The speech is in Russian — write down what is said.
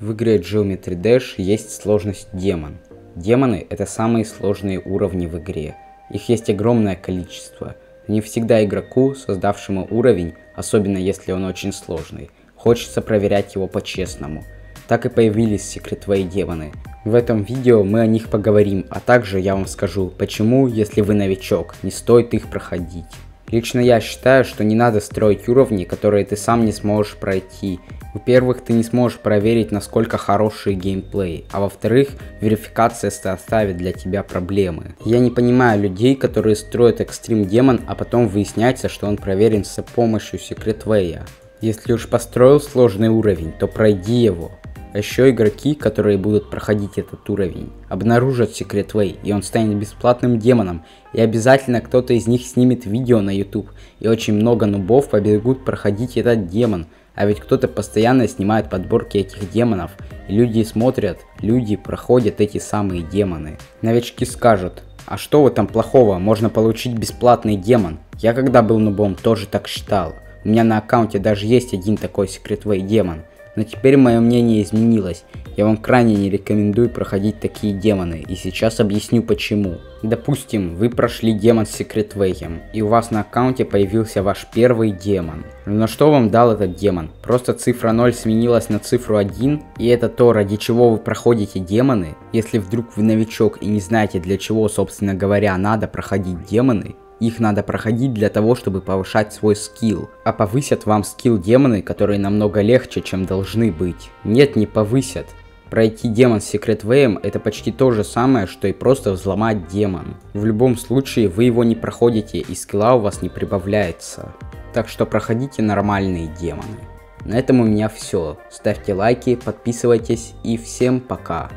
В игре Geometry Dash есть сложность демон. Демоны это самые сложные уровни в игре. Их есть огромное количество. Не всегда игроку, создавшему уровень, особенно если он очень сложный, хочется проверять его по-честному. Так и появились секретвей демоны. В этом видео мы о них поговорим, а также я вам скажу, почему, если вы новичок, не стоит их проходить. Лично я считаю, что не надо строить уровни, которые ты сам не сможешь пройти. Во-первых, ты не сможешь проверить, насколько хороший геймплей, а во-вторых, верификация составит для тебя проблемы. Я не понимаю людей, которые строят экстрим демон, а потом выясняется, что он проверен с помощью секретвея. Если уж построил сложный уровень, то пройди его. А еще игроки, которые будут проходить этот уровень, обнаружат Secret Way, и он станет бесплатным демоном, и обязательно кто-то из них снимет видео на YouTube, и очень много нубов побегут проходить этот демон, а ведь кто-то постоянно снимает подборки этих демонов, и люди смотрят, люди проходят эти самые демоны. Новички скажут, а что в этом плохого, можно получить бесплатный демон. Я когда был нубом тоже так считал. У меня на аккаунте даже есть один такой Way демон. Но теперь мое мнение изменилось. Я вам крайне не рекомендую проходить такие демоны, и сейчас объясню почему. Допустим, вы прошли демон с Way, и у вас на аккаунте появился ваш первый демон. Но что вам дал этот демон? Просто цифра 0 сменилась на цифру 1, и это то, ради чего вы проходите демоны? Если вдруг вы новичок и не знаете, для чего, собственно говоря, надо проходить демоны, их надо проходить для того, чтобы повышать свой скилл. А повысят вам скилл демоны, которые намного легче, чем должны быть. Нет, не повысят. Пройти демон с Secret Way это почти то же самое, что и просто взломать демон. В любом случае вы его не проходите и скилла у вас не прибавляется. Так что проходите нормальные демоны. На этом у меня все. Ставьте лайки, подписывайтесь и всем пока.